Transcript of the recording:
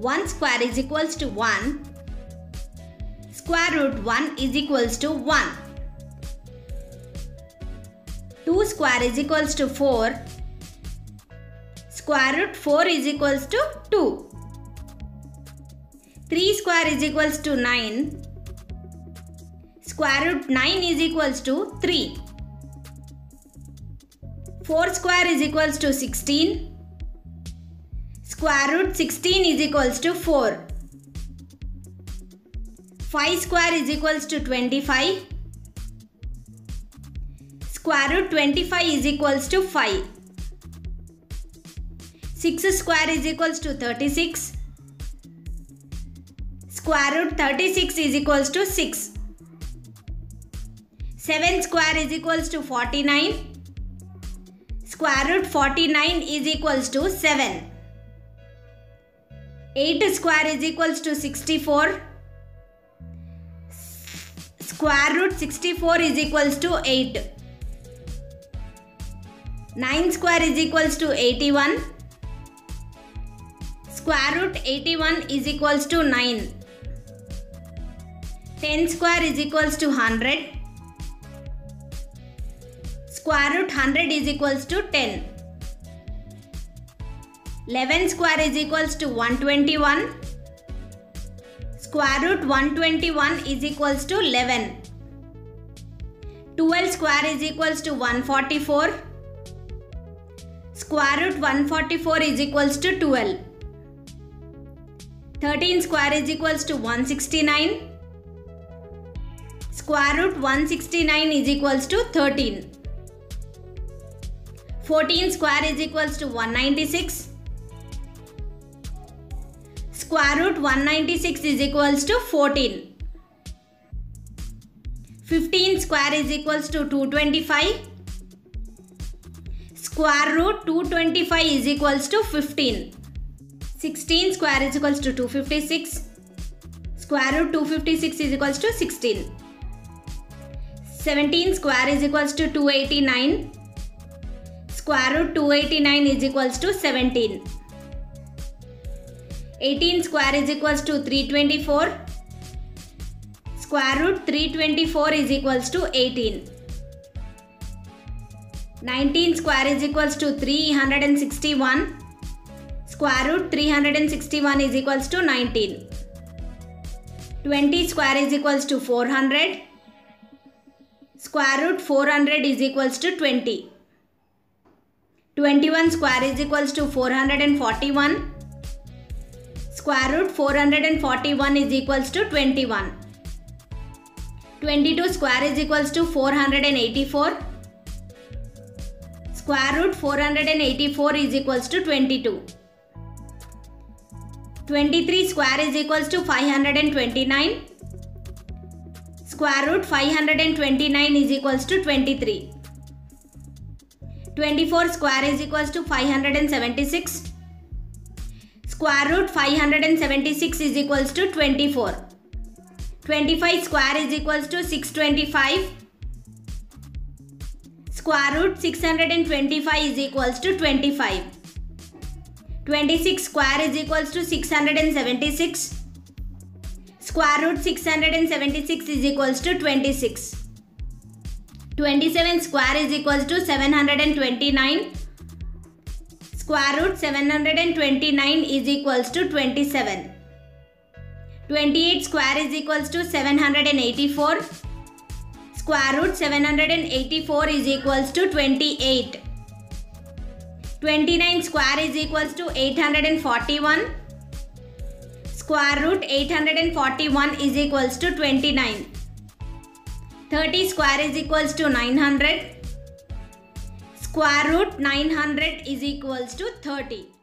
1 square is equals to 1. Square root 1 is equals to 1. 2 square is equals to 4. Square root 4 is equals to 2. 3 square is equals to 9. Square root 9 is equals to 3. 4 square is equals to 16. Square root 16 is equals to 4. 5 square is equals to 25. Square root 25 is equals to 5. 6 square is equals to 36. Square root 36 is equals to 6. 7 square is equals to 49. Square root 49 is equals to 7. 8 square is equals to 64. Square root 64 is equals to 8. 9 square is equals to 81. Square root 81 is equals to 9. 10 square is equals to 100. Square root 100 is equals to 10. 11 square is equals to 121. Square root 121 is equals to 11. 12 square is equals to 144. Square root 144 is equals to 12. 13 square is equals to 169. Square root 169 is equals to 13. 14 square is equals to 196. Square root 196 is equals to 14. 15 square is equals to 225. Square root 225 is equals to 15. 16 square is equals to 256. Square root 256 is equals to 16. 17 square is equals to 289. Square root 289 is equals to 17. 18 square is equals to 324. Square root 324 is equals to 18. 19 square is equals to 361. Square root 361 is equals to 19. 20 square is equals to 400. Square root 400 is equals to 20. 21 square is equals to 441. Square root 441 is equals to 21. 22 square is equals to 484. Square root 484 is equals to 22. 23 square is equals to 529. Square root 529 is equals to 23. 24 square is equals to 576. Square root 576 is equals to 24. 25 square is equals to 625. Square root 625 is equals to 25. 26 square is equals to 676. Square root 676 is equals to 26. 27 square is equals to 729. Square root 729 is equals to 27. 28 square is equals to 784. Square root 784 is equals to 28. 29 square is equals to 841. Square root 841 is equals to 29. 30 square is equals to 900. Square root 900 is equals to 30.